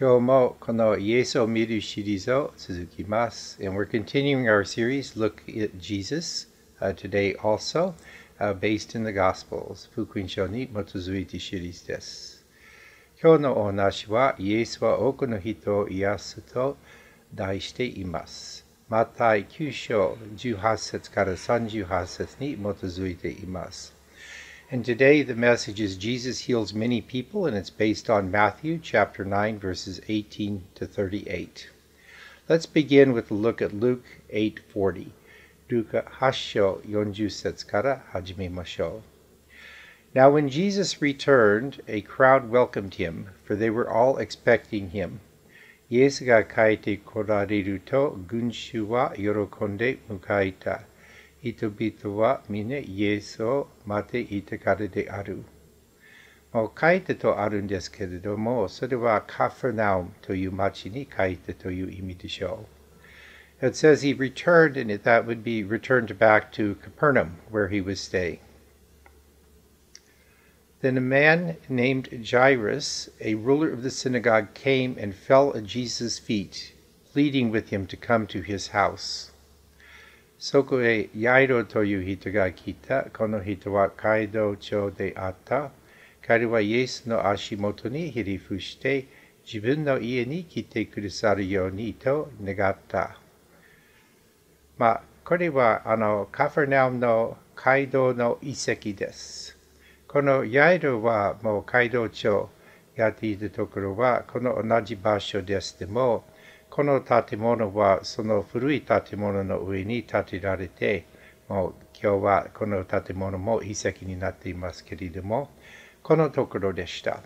今日もこのイエスを見るシリーズを続きます。And we're continuing our series, Look at Jesus, uh, today also, uh, based in the Gospels. 福音書に基づいてシリーズです。今日のお話は、イエスは多くの人を癒すと題しています。マタイ9章18節から38節に基づいています。And today the message is Jesus heals many people, and it's based on Matthew chapter 9, verses 18 to 38. Let's begin with a look at Luke 8:40. ルカ8章40節から始めましょう。Now when Jesus returned, a crowd welcomed him, for they were all expecting him. イエスが帰って来られると、群衆は喜んで迎えた。 人々は皆イエスを待っていたからである。もう書いてとあるんですけれども、それはカファナウムという町に書いてという意味でしょう。It says he returned, and that would be returned back to Capernaum, where he was staying. Then a man named Jairus, a ruler of the synagogue, came and fell at Jesus' feet, pleading with him to come to his house. そこへヤイロという人が来た。この人は街道長であった。彼はイエスの足元にひり伏して自分の家に来てくださるようにと願った。まあ、これはあのカファナウの街道の遺跡です。このヤイロはもう街道長やっていたところはこの同じ場所です。でも、この建物はその古い建物の上に建てられて、もう今日はこの建物も遺跡になっていますけれども、このところでした。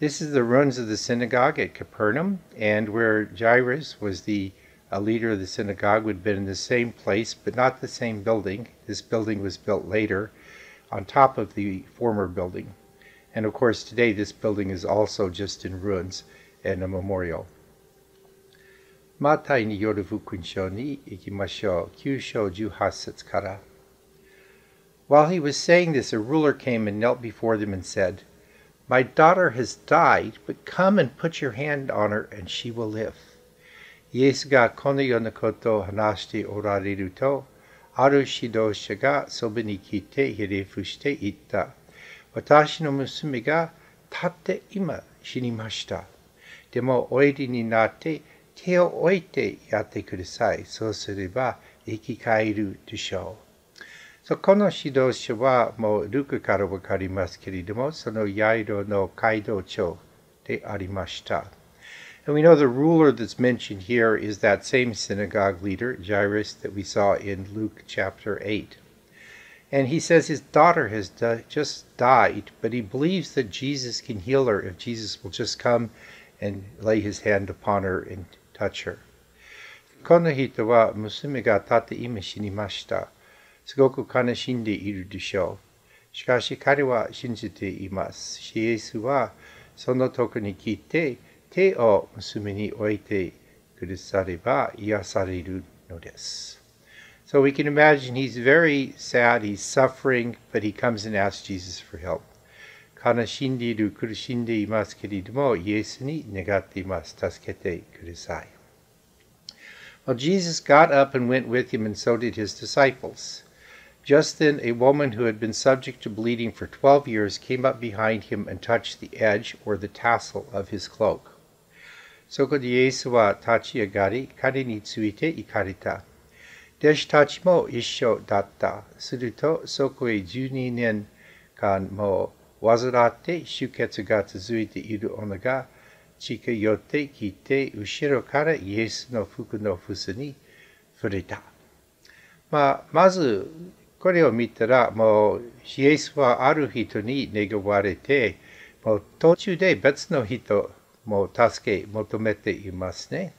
This is the ruins of the synagogue at Capernaum, and where Jairus was the a leader of the synagogue would have been in the same place, but not the same building. This building was built later on top of the former building. And of course, today this building is also just in ruins and a memorial. マタイによる福音書に行きましょう。9章18節から。While he was saying this, a ruler came and knelt before them and said, My daughter has died, but come and put your hand on her, and she will live. イエスがこのようなことを話しておられると、ある指導者がそばに来てひれ伏して言った。私の娘が立って今死にました。でもおいでになって 手を置いてやってください。そうすれば生き返るでしょう。そこの指導者はもうルクからわかりますけれども、そのヤイロの街道長でありました。And we know the ruler that's mentioned here is that same synagogue leader, Jairus, that we saw in Luke chapter 8. And he says his daughter has di- just died, but he believes that Jesus can heal her if Jesus will just come and lay his hand upon her and touch her. この人は娘が立って今死にました。すごく悲しんでいるでしょう。しかし彼は信じています。イエスはそのとこに来て手を娘に置いてくだされば癒されるのです。So we can imagine he's very sad, he's suffering, but he comes and asks Jesus for help. 悲しんでいる、苦しんでいますけれども、イエスに願っています。助けてください。Well, Jesus got up and went with him, and so did his disciples. Just then, a woman who had been subject to bleeding for twelve years came up behind him and touched the edge or the tassel of his cloak. そこでイエスは立ち上がり、彼について行かれた。弟子たちも一緒だった。すると、そこへ12年間も 患って出血が続いている女が近寄ってきて、後ろからイエスの服の縁に触れた。まあ、まず、これを見たら、もう、イエスはある人に願われて、もう途中で別の人も助け求めていますね。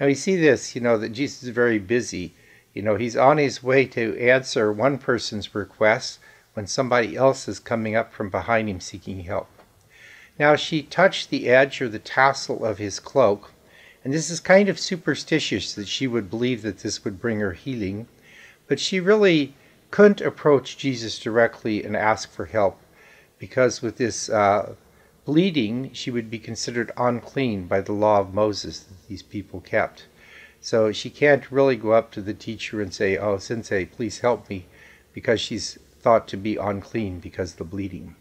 And we see this, you know, that Jesus is very busy. You know, he's on his way to answer one person's request when somebody else is coming up from behind him seeking help. Now, she touched the edge or the tassel of his cloak, and this is kind of superstitious that she would believe that this would bring her healing, but she really couldn't approach Jesus directly and ask for help because with this uh, bleeding, she would be considered unclean by the law of Moses that these people kept. So she can't really go up to the teacher and say, Oh, sensei, please help me, because she's thought to be unclean because the bleeding.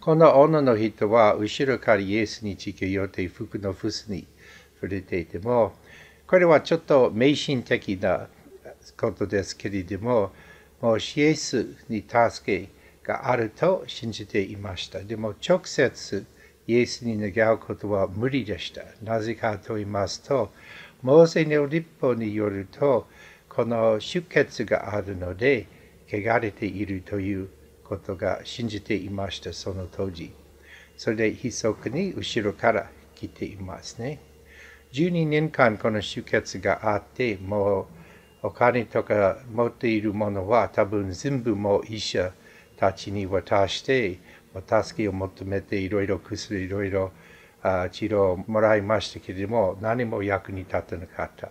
この女の人は後ろからイエスに近寄って服のフスに触れていても、これはちょっと迷信的なことですけれども、もうイエスに助けがあると信じていました。でも直接イエスに願うことは無理でした。なぜかと言いますと、モーセの立法によると、この出血があるので、汚れているということが信じていました、その当時。それで、密足に後ろから来ていますね。12年間この出血があって、もうお金とか持っているものは多分全部もう医者たちに渡して、助けを求めていろいろ薬、いろいろ治療をもらいましたけれども、何も役に立たなかった。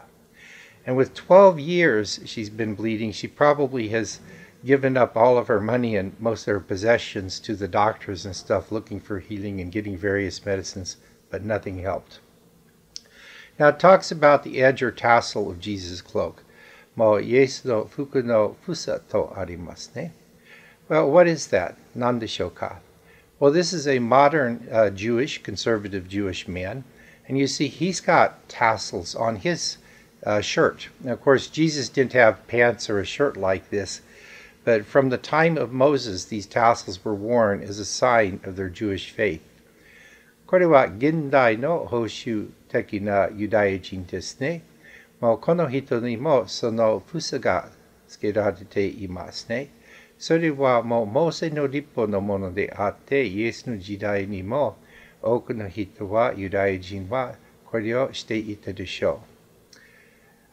And with 12 years she's been bleeding, she probably has given up all of her money and most of her possessions to the doctors and stuff looking for healing and getting various medicines, but nothing helped. Now it talks about the edge or tassel of Jesus' cloak. Well, what is that? Nan Nandeshoka. Well, this is a modern uh, Jewish, conservative Jewish man, and you see he's got tassels on his uh, shirt. Now, of course, Jesus didn't have pants or a shirt like this, but from the time of Moses, these tassels were worn as a sign of their Jewish faith. これは現代の保守的なユダヤ人ですね。もうこの人にもその房がつけられていますね。それはもうモーセの立法のものであって、イエスの時代にも多くの人は、ユダヤ人はこれをしていたでしょ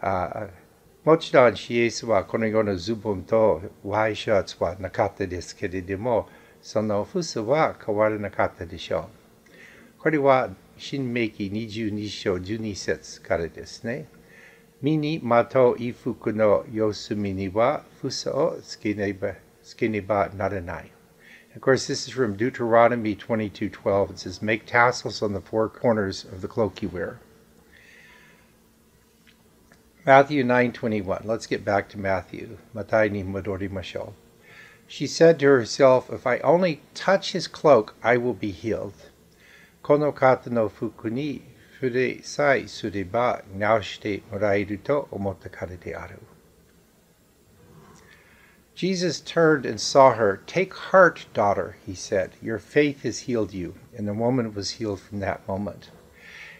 う。もちろん、イエスはこのようなズボンとワイシャツはなかったですけれども、その房は変わらなかったでしょう。これは、新明記22章12節からですね。身にまとう衣服の四隅には房をつけねばつけねばならない。Of course, this is from Deuteronomy 22:12. It says, "Make tassels on the four corners of the cloak you wear." Matthew 9:21. Let's get back to Matthew. Matai ni. She said to herself, "If I only touch his cloak, I will be healed." Kono kata no fuku ni sai sureba naoshite moraeru to omotta kara de aru. Jesus turned and saw her. "Take heart, daughter," he said. "Your faith has healed you." And the woman was healed from that moment.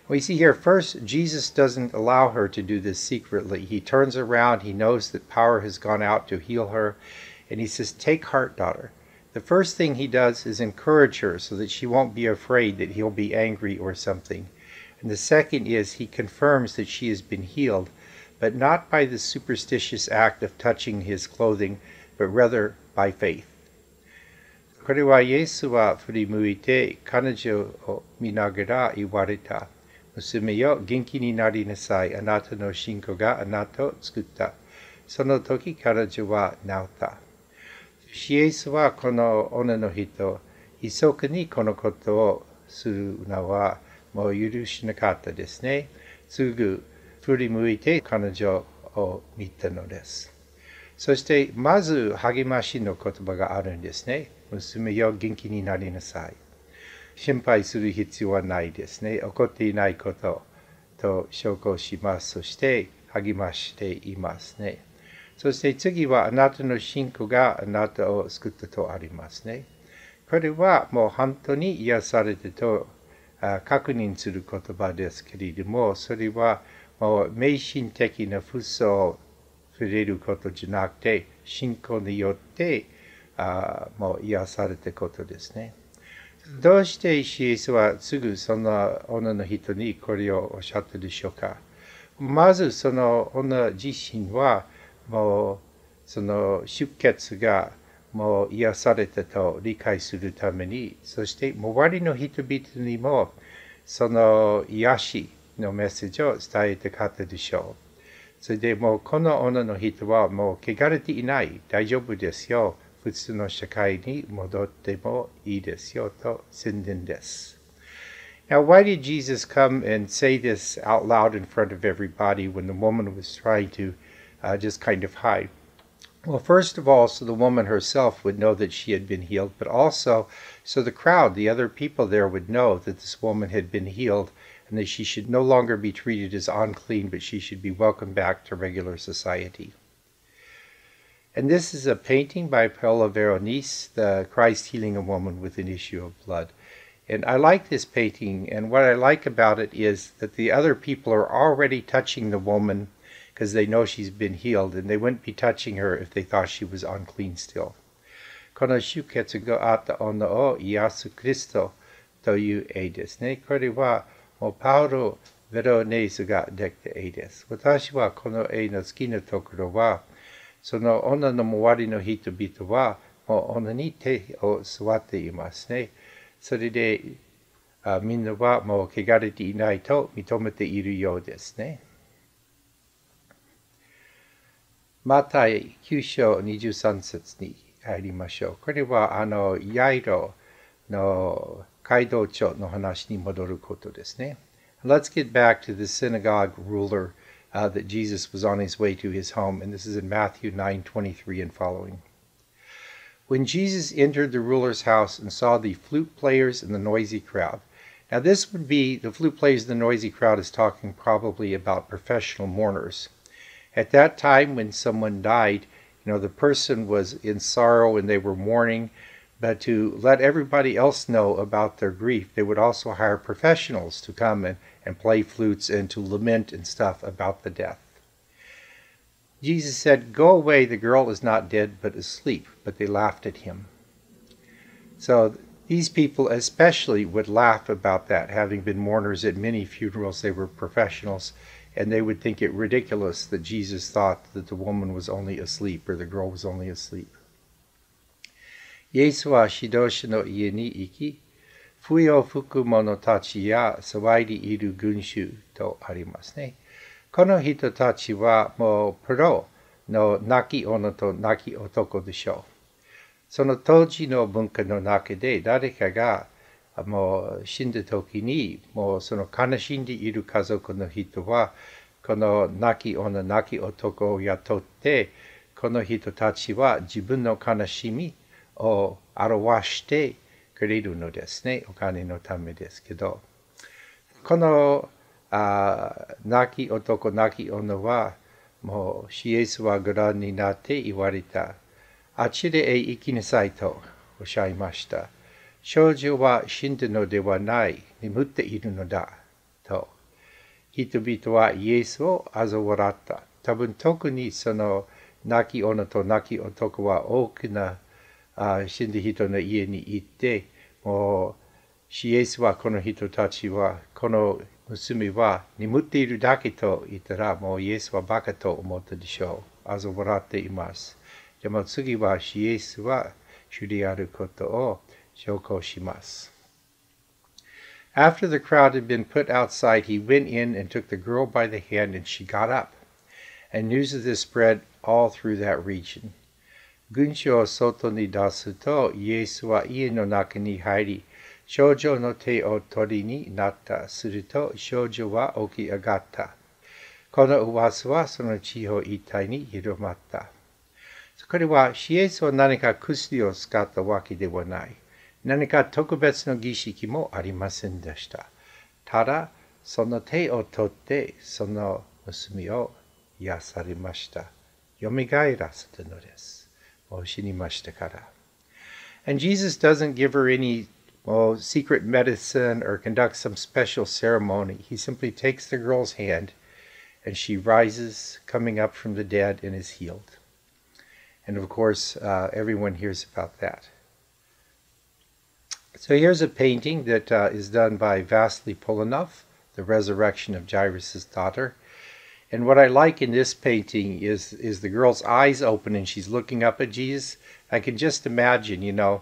We see here first, Jesus doesn't allow her to do this secretly. He turns around, he knows that power has gone out to heal her, and he says, Take heart, daughter. The first thing he does is encourage her so that she won't be afraid that he'll be angry or something. And the second is he confirms that she has been healed, but not by the superstitious act of touching his clothing, but rather by faith. これはイエスは振り向いて彼女を見ながら言われた。 娘よ、元気になりなさい。あなたの信仰があなたを作った。その時彼女は治った。イエスはこの女の人、密かにこのことをするのはもう許しなかったですね。すぐ振り向いて彼女を見たのです。そして、まず励ましの言葉があるんですね。娘よ、元気になりなさい。心配する必要はないですね。起こっていないことと証拠します。そして励ましていますね。そして次はあなたの信仰があなたを救ったとありますね。これはもう本当に癒されてと確認する言葉ですけれども、それはもう迷信的な不相を触れることじゃなくて、信仰によってあもう癒されたことですね。どうしてイエスはすぐその女の人にこれをおっしゃったでしょうか？まずその女自身はもうその出血がもう癒されたと理解するために、そして周りの人々にもその癒しのメッセージを伝えてかったでしょう。それでもうこの女の人はもう汚れていない、大丈夫ですよ、普通の社会に戻ってもいいですよと宣伝です。Now, why did Jesus come and say this out loud in front of everybody when the woman was trying to uh, just kind of hide? Well, first of all, so the woman herself would know that she had been healed, but also so the crowd, the other people there, would know that this woman had been healed and that she should no longer be treated as unclean, but she should be welcomed back to regular society. And this is a painting by Paolo Veronese, the Christ healing a woman with an issue of blood. And I like this painting, and what I like about it is that the other people are already touching the woman because they know she's been healed, and they wouldn't be touching her if they thought she was unclean still. Konoshuke その女の周りの人々はもう女に手を座っていますね。それであみんなはもう汚れていないと認めているようですね。マタイ9章23節に入りましょう。これはあのヤイロの街道長の話に戻ることですね。Let's get back to the synagogue ruler uh, that Jesus was on his way to his home, and this is in Matthew 9:23 and following. when Jesus entered the ruler's house and saw the flute players and the noisy crowd. Now, this would be the flute players and the noisy crowd is talking probably about professional mourners. At that time, when someone died, you know, the person was in sorrow and they were mourning, but to let everybody else know about their grief, they would also hire professionals to come and, and play flutes and to lament and stuff about the death. Jesus said, Go away, the girl is not dead, but asleep. But they laughed at him. So these people especially would laugh about that, having been mourners at many funerals. They were professionals, and they would think it ridiculous that Jesus thought that the woman was only asleep or the girl was only asleep. イエスは指導者の家に行き、笛を吹く者たちや騒いでいる群衆とありますね。この人たちはもうプロの泣き女と泣き男でしょう。その当時の文化の中で誰かがもう死んだ時にもうその悲しんでいる家族の人はこの泣き女泣き男を雇ってこの人たちは自分の悲しみを表してくれるのですね。お金のためですけど。このあ泣き男、泣き女は、もう、シエスはご覧になって言われた。あちらへ行きなさいとおっしゃいました。少女は死んだのではない、眠っているのだ。と。人々はイエスを嘲笑った。多分特にその泣き女と泣き男は大きなあ死んだ人の家に行って、もう、シエスはこの人たちはこの娘は眠っているだけと言ったら、もうイエスはバカと思ったでしょう。あぞ笑っています。でも次はイエスは主であることを証拠します。After the crowd had been put outside, he went in and took the girl by the hand, and she got up. And news of this spread all through that region. 群衆を外に出すと、イエスは家の中に入り、少女の手を取りになった。すると少女は起き上がった。この噂はその地方一帯に広まった。これは、シエスは何か薬を使ったわけではない。何か特別の儀式もありませんでした。ただ、その手を取って、その娘を癒されました。蘇らせたのです。And Jesus doesn't give her any well, secret medicine or conduct some special ceremony. He simply takes the girl's hand and she rises, coming up from the dead, and is healed. And of course, uh, everyone hears about that. So here's a painting that uh, is done by Vasily Polenov, The Resurrection of Jairus' Daughter. And what I like in this painting is, is the girl's eyes open and she's looking up at Jesus. I can just imagine, you know,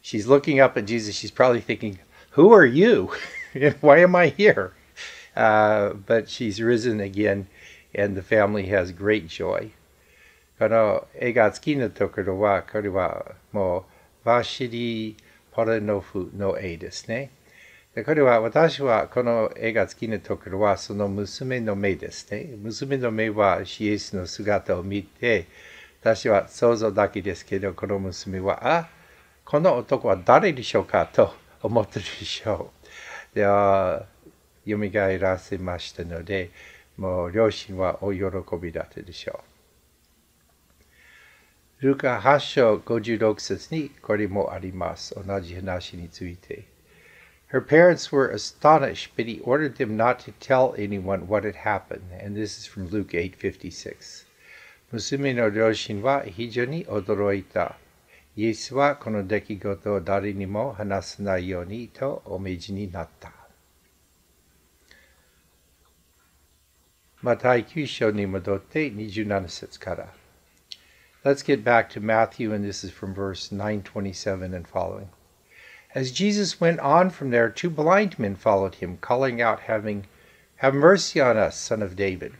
she's looking up at Jesus. She's probably thinking, Who are you? Why am I here? Uh, but she's risen again, and the family has great joy. この絵が好きなところは、これはもう、ワシリ・ポレノフの絵ですね。 でこれは、私はこの絵が好きなところは、その娘の目ですね。娘の目はシエスの姿を見て、私は想像だけですけど、この娘は、あ、この男は誰でしょうかと思ってるでしょう。で、蘇らせましたので、もう両親はお喜びだったでしょう。ルカ8章56節にこれもあります。同じ話について。Her parents were astonished, but he ordered them not to tell anyone what had happened. And this is from Luke 8:56. 娘の両親は非常に驚いた。イエスはこの出来事を誰にも話さないようにとお命じになった。マタイ9章に戻って27節から。Let's get back to Matthew, and this is from verse 927 and following. As Jesus went on from there, two blind men followed him, calling out, having, Have mercy on us, son of David.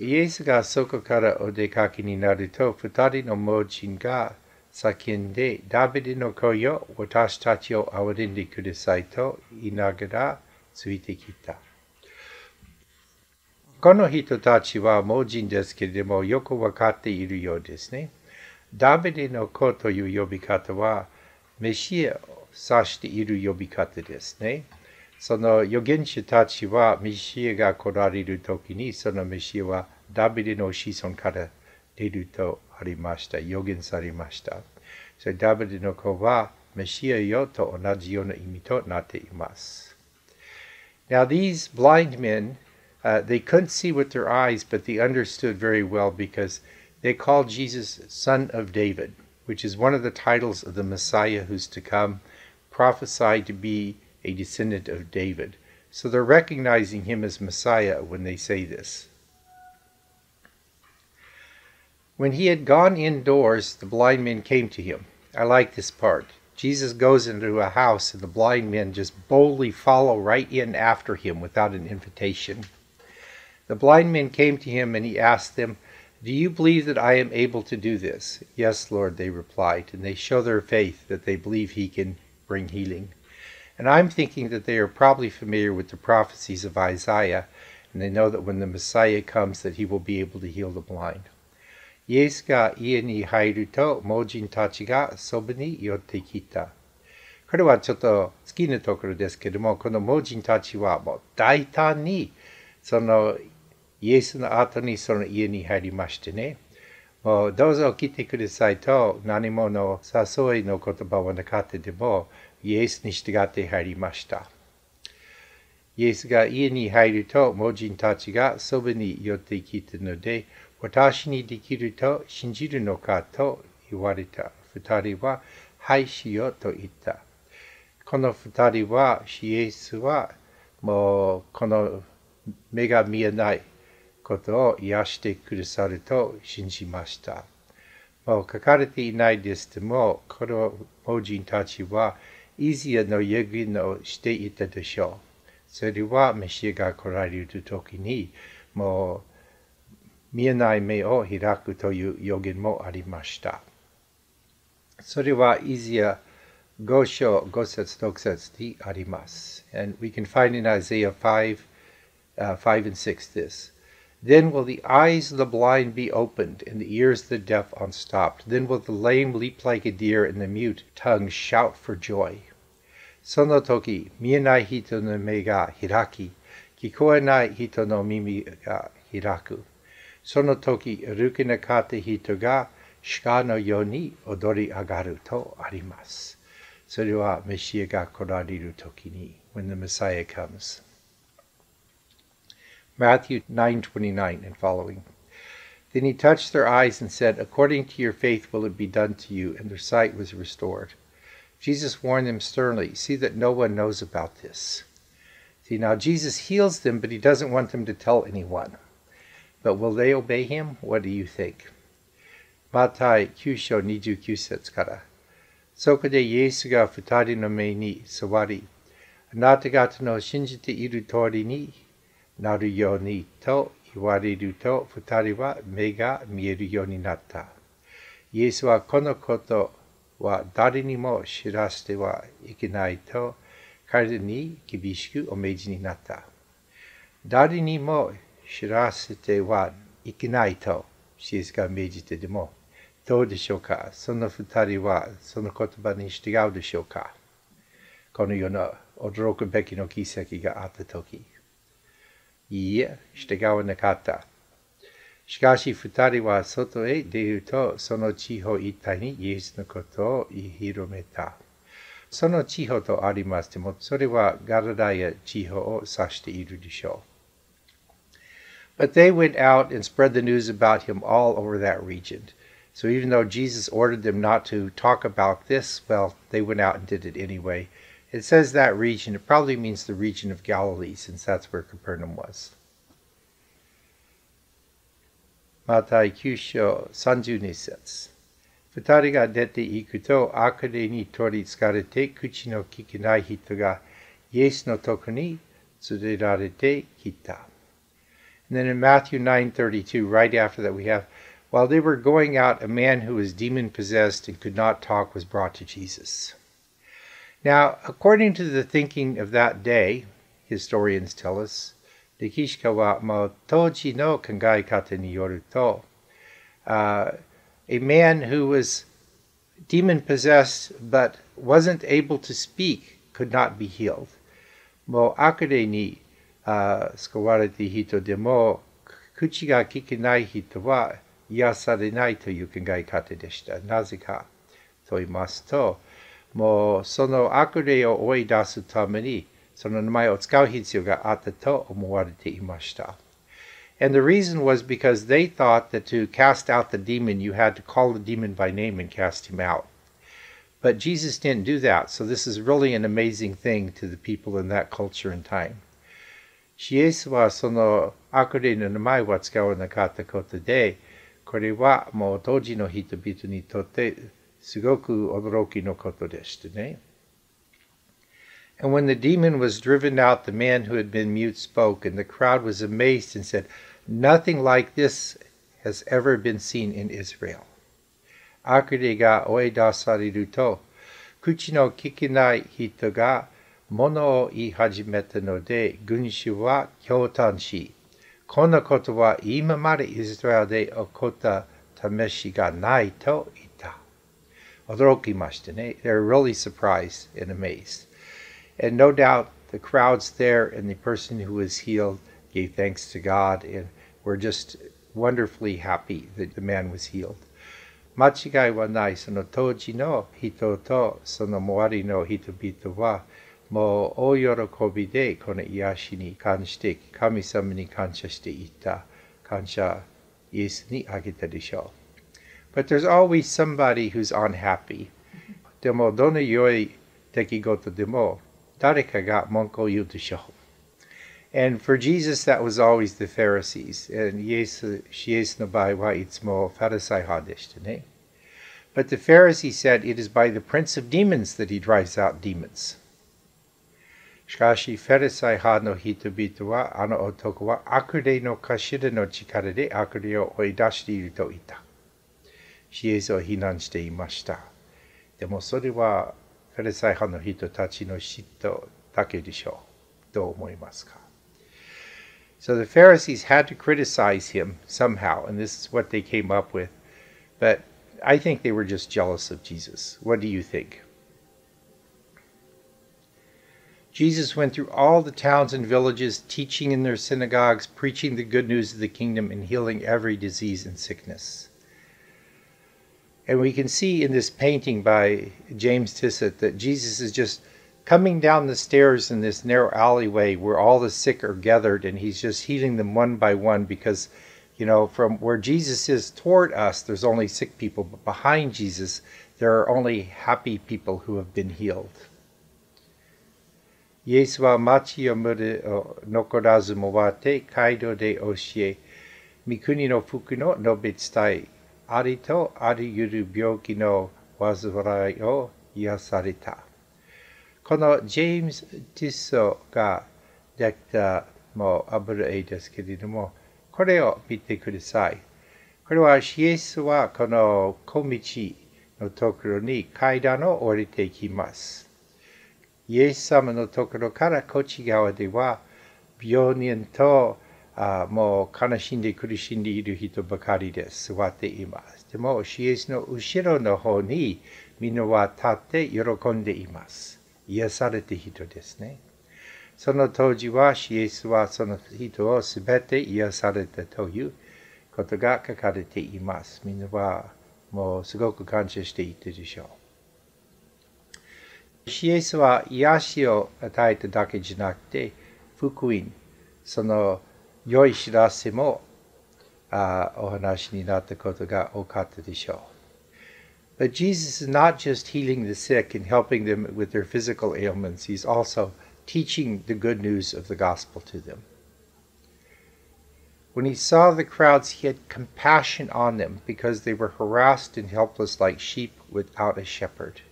イエスがそこからお出かけになると、二人の盲人が叫んで、ダビデの子よ、私たちを憐れんでくださいと言いながらついてきた。この人たちは盲人ですけれども、よくわかっているようですね。 ダビデの子という呼び方は、メシアを指している呼び方ですね。その預言者たちはメシアが来られる時に、そのメシアはダビデの子孫から出るとありました。予言されました。それダビデの子はメシアよと同じような意味となっています。Now these blind men Uh, they couldn't see with their eyes, but they understood very well because they call Jesus Son of David, which is one of the titles of the Messiah who's to come, prophesied to be a descendant of David. So they're recognizing him as Messiah when they say this. When he had gone indoors, the blind men came to him. I like this part. Jesus goes into a house, and the blind men just boldly follow right in after him without an invitation. The blind men came to him, and he asked them, Do you believe that I am able to do this? Yes, Lord, they replied, and they show their faith that they believe he can bring healing. And I'm thinking that they are probably familiar with the prophecies of Isaiah, and they know that when the Messiah comes that he will be able to heal the blind. イエスが家に入ると盲人たちがそばに寄ってきた。これはちょっと好きなところですけども、この盲人たちはもう大胆にその イエスの後にその家に入りましてね、もうどうぞ来てくださいと何者の誘いの言葉はなかったでも、イエスに従って入りました。イエスが家に入ると、盲人たちがそばに寄ってきたので、私にできると信じるのかと言われた。二人は、はいしようと言った。この二人は、イエスは、もうこの目が見えないことを癒してくださると信じました。もう書かれていないですけども、この盲人たちはイズヤの予言をしていたでしょう。それはメシアが来られる時に、もう見えない目を開くという予言もありました。それはイズヤ5章5節6節にあります。And we can find in Isaiah 5, uh, 5 and 6 this. Then will the eyes of the blind be opened, and the ears of the deaf unstopped. Then will the lame leap like a deer, and the mute tongue shout for joy. その時、見えない人の目が開き、聞こえない人の耳が開く。その時、歩けなかった人が鹿のように踊り上がるとあります。それはメシアが来られる時に、when the Messiah comes. Matthew 9:29 and following. Then he touched their eyes and said, "According to your faith will it be done to you," and their sight was restored. Jesus warned them sternly, "See that no one knows about this." See, now Jesus heals them, but he doesn't want them to tell anyone. But will they obey him? What do you think? Matai Kyusho Nijuku Setsu kara. Soko de ga futari no me ni sawari. Anata no shinjite iru tori ni なるようにと言われると二人は目が見えるようになった。イエスはこのことは誰にも知らせてはいけないと彼に厳しくお命じになった。誰にも知らせてはいけないとイエスが命じてでもどうでしょうか？その二人はその言葉に従うでしょうか？このような驚くべきの奇跡があったとき。いいえ、従わなかった。しかし二人は外へ出ると、その地方一帯にイエスのことを言い広めた。その地方とありますでも、それはガラダヤ地方を指しているでしょう。But they went out and spread the news about him all over that region. So even though Jesus ordered them not to talk about this, well, they went out and did it anyway. It says that region, it probably means the region of Galilee, since that's where Capernaum was. Matai Kyusho Sanju Nisets. Futari ga dete ikuto akure ni tori tsukarete kuchi no kikinai hito ga Yes no toku ni tsurerarete kita. And then in Matthew 9:32, right after that, we have, while they were going out, a man who was demon possessed and could not talk was brought to Jesus. Now, according to the thinking of that day, historians tell us, 歴史家はもう当時の考え方によると、uh, a man who was demon possessed but wasn't able to speak could not be healed. もう悪霊に、uh, 救われた人でも口が聞けない人は癒されないという考え方でした。なぜかと言いますと、 もうその悪霊を追い出すためにその名前を使う必要があったと思われていました。And the reason was because they thought that to cast out the demon, you had to call the demon by name and cast him out. But Jesus didn't do that, so this is really an amazing thing to the people in that culture and time. シエスはその悪霊の名前は使わなかったことで、これはもう当時の人々にとってすごく驚きのことでしたね。And when the demon was driven out, the man who had been mute spoke, and the crowd was amazed and said, Nothing like this has ever been seen in Israel. 悪霊が追い出されると、口の聞けない人が物を言い始めたので、群衆は驚嘆し、こんなことは今までイスラエルで起こった試しがないと 言った。they're really surprised and amazed. And no doubt the crowds there and the person who was healed gave thanks to God and were just wonderfully happy that the man was healed. 間違いはない。その当時の人とその周りの人々はもう大喜びでこの癒しに関して神様に感謝していた。感謝イエスにあげたでしょう。 but there's always somebody who's unhappy. Demo dona yoi tekigoto demo dareka ga monko yutusho. And for Jesus, that was always the Pharisees. And yes, no by wa itsmo farisai hadishtene. But the Pharisee said it is by the prince of demons that he drives out demons. Shkashi Ferisai ha no hitobito wa ano otoko wa akure no kashira no chikara de akure o oidashite to ita. の力で悪霊を追い出していると言った。シエスを非難していました。でもそれはフェリサイ派の人たちの嫉妬だけでしょう。どう思いますか So the Pharisees had to criticize him somehow, and this is what they came up with. But I think they were just jealous of Jesus. What do you think? Jesus went through all the towns and villages, teaching in their synagogues, preaching the good news of the kingdom, and healing every disease and sickness. And we can see in this painting by James Tissot that Jesus is just coming down the stairs in this narrow alleyway where all the sick are gathered and he's just healing them one by one because you know from where jesus is toward us there's only sick people but behind jesus there are only happy people who have been healed. Yeswa machi o mure o nokorazu mo wate kaido de oshie mikuni no fuku no nobetsutai ありとありゆる病気の患いを癒された。このジェームズ・ティッソができたもう油絵ですけれども、これを見てください。これはイエスはこの小道のところに階段を降りていきます。イエス様のところからこっち側では病人とあもう悲しんで苦しんでいる人ばかりです座っています。でも、イエスの後ろの方にみんなは立って喜んでいます。癒された人ですね。その当時は、イエスはその人をすべて癒されたということが書かれています。みんなはもうすごく感謝していたでしょう。イエスは癒しを与えただけじゃなくて、福音、その良い知らせもあお話になったことが多かったでしょう。But Jesus is not just healing the sick and helping them with their physical ailments, He's also teaching the good news of the gospel to them. When he saw the crowds, he had compassion on them because they were harassed and helpless like sheep without a shepherd.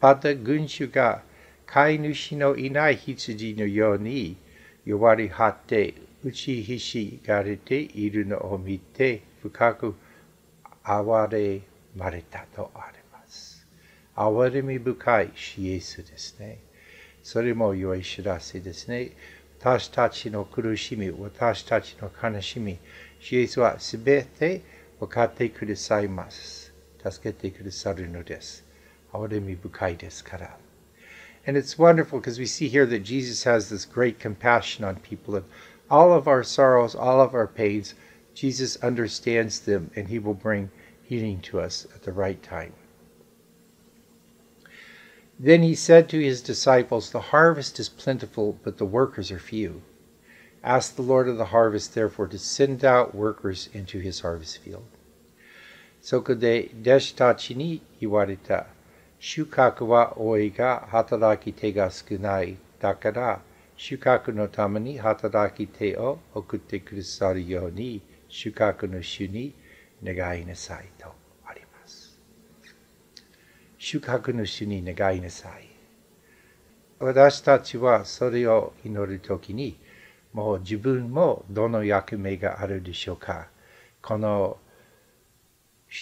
また群衆が飼い主のいない羊のように弱り果て 打ちひしがれているのを見て深く哀れまれたとあります。哀れみ深いシエスですね。それも良い知らせですね。私たちの苦しみ、私たちの悲しみ、イエスはすべて分かってくださいます。助けてくださるのです。憐れみ深いですから。And it's wonderful because we see here that Jesus has this great compassion on people and All of our sorrows, all of our pains, Jesus understands them and he will bring healing to us at the right time. Then he said to his disciples, The harvest is plentiful, but the workers are few. Ask the Lord of the harvest, therefore, to send out workers into his harvest field. So de deshitachi ni iwareta, shukaku wa oi ga hataraki te ga dakara 収穫のために働き手を送ってくださるように収穫の主に願いなさいとあります。収穫の主に願いなさい。私たちはそれを祈るときに、もう自分もどの役目があるでしょうか。この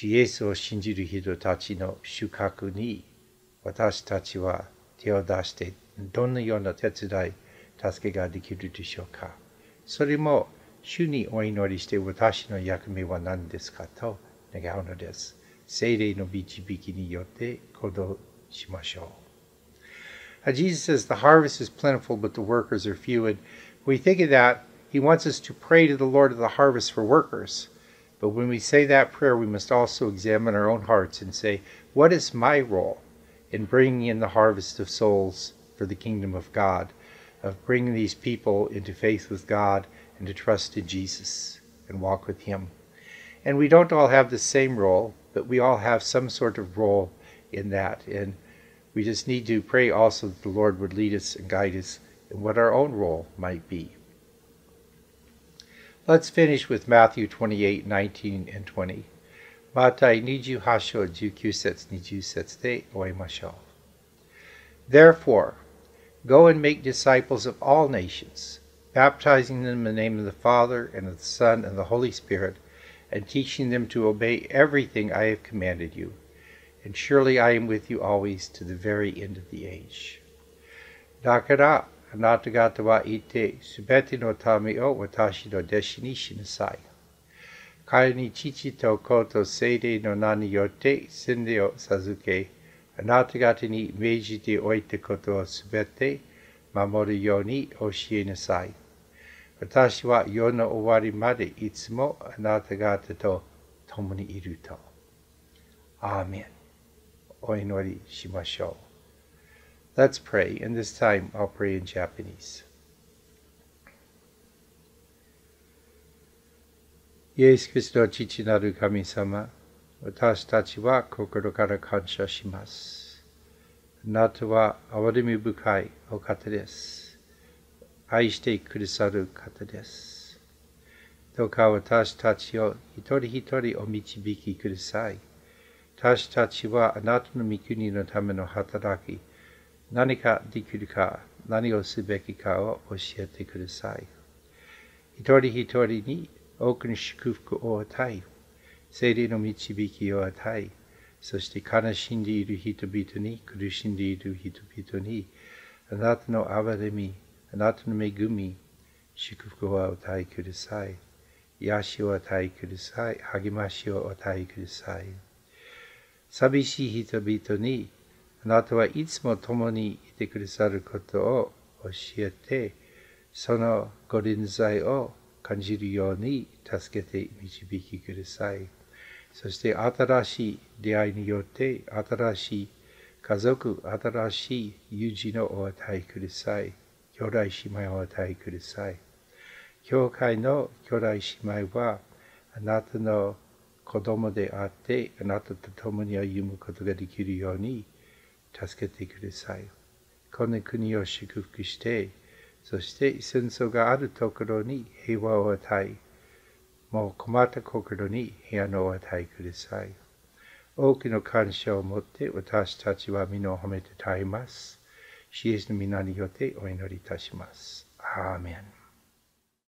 イエスを信じる人たちの収穫に私たちは手を出してどのような手伝い、助けができるでしょうか。それも主にお祈りして私の役目は何ですかと願うのです。聖霊の導きによって行動しましょう。Jesus says the harvest is plentiful, but the workers are few. And when we think of that, he wants us to pray to the Lord of the harvest for workers. But when we say that prayer, we must also examine our own hearts and say, what is my role in bringing in the harvest of souls for the kingdom of God, of bringing these people into faith with God and to trust in Jesus and walk with Him. And we don't all have the same role, but we all have some sort of role in that. And we just need to pray also that the Lord would lead us and guide us in what our own role might be. Let's finish with Matthew 28 19 and 20. Matai niju hasho niju sets. Therefore, Go and make disciples of all nations, baptizing them in the name of the Father, and of the Son, and the Holy Spirit, and teaching them to obey everything I have commanded you. And surely I am with you always to the very end of the age. Dakara anatagatawa ite subete no tame o watashi no deshi ni shinasai. Kare chichi to koto seirei no nani yote sende o sazuke あなた方に命じておいたことをすべて守るように教えなさい。私は世の終わりまでいつもあなた方と共にいると。アーメン。お祈りしましょう。Let's pray, and this time I'll pray in Japanese. イエス・キリスト父なる神様、私たちは心から感謝します。あなたは憐れみ深いお方です。愛してくださる方です。どうか私たちを一人一人お導きください。私たちはあなたの御国のための働き、何かできるか、何をすべきかを教えてください。一人一人に多くの祝福を与え、精霊の導きを与え、そして悲しんでいる人々に、苦しんでいる人々に、あなたの憐れみ、あなたの恵み、祝福を与えください。癒しを与えください。励ましを与えください。寂しい人々に、あなたはいつも共にいてくださることを教えて、そのご臨在を感じるように助けて導きください。そして新しい出会いによって新しい家族、新しい友人をお与えください。兄弟姉妹をお与えください。教会の兄弟姉妹はあなたの子供であって、あなたと共に歩むことができるように助けてください。この国を祝福して、そして戦争があるところに平和を与え、もう困った心に部屋のお与えください。多くの感謝を持って私たちは皆を褒めて耐えます。シエスの皆によってお祈りいたします。アーメン。